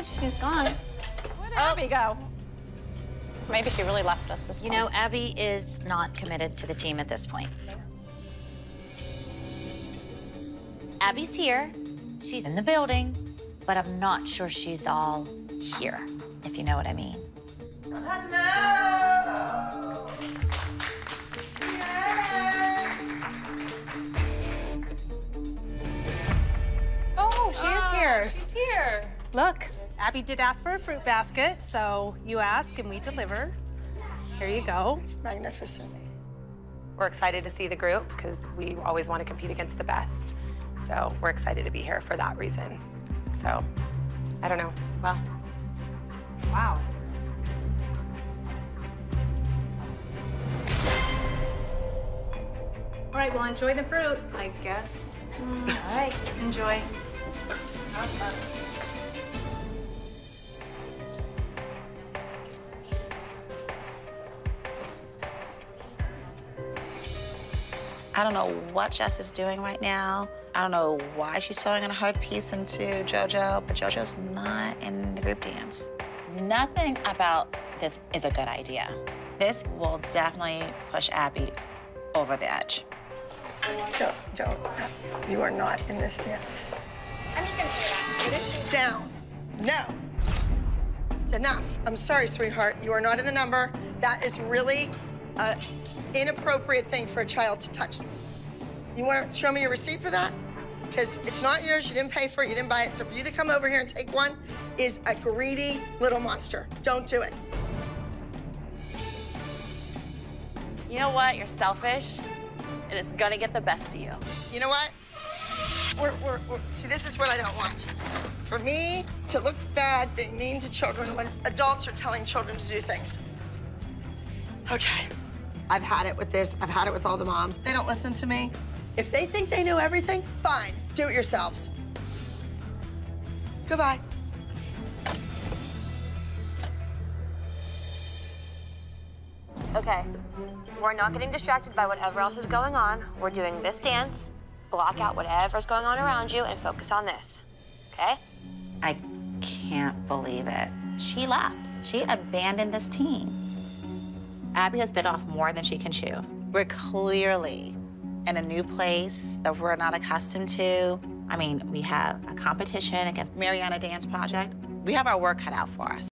Oh, she's gone. Where'd oh. Abby go? Maybe she really left us this You know, Abby is not committed to the team at this point. Abby's here. She's in the building, but I'm not sure she's all here, if you know what I mean. Oh, she is ah, here. She's here. Look, Abby did ask for a fruit basket, so you ask and we deliver. Here you go. Magnificent. We're excited to see the group because we always want to compete against the best. So we're excited to be here for that reason. So, I don't know. Well, Wow. All right, well, enjoy the fruit, I guess. All right, enjoy. I don't know what Jess is doing right now. I don't know why she's sewing in a hard piece into JoJo, but JoJo's not in the group dance. Nothing about this is a good idea. This will definitely push Abby over the edge. Don't, don't. You are not in this dance. I'm just gonna say that. Get it down. No. It's enough. I'm sorry, sweetheart. You are not in the number. That is really an inappropriate thing for a child to touch. You want to show me your receipt for that? Because it's not yours. You didn't pay for it. You didn't buy it. So for you to come over here and take one is a greedy little monster. Don't do it. You know what? You're selfish, and it's gonna get the best of you. You know what? We're, we're, we're, see, this is what I don't want. For me to look bad being mean to children when adults are telling children to do things. Okay. I've had it with this. I've had it with all the moms. They don't listen to me. If they think they know everything, fine. Do it yourselves. Goodbye. Okay, we're not getting distracted by whatever else is going on. We're doing this dance, block out whatever's going on around you, and focus on this, okay? I can't believe it. She left. She abandoned this team. Abby has bit off more than she can chew. We're clearly in a new place that we're not accustomed to. I mean, we have a competition against Mariana Dance Project. We have our work cut out for us.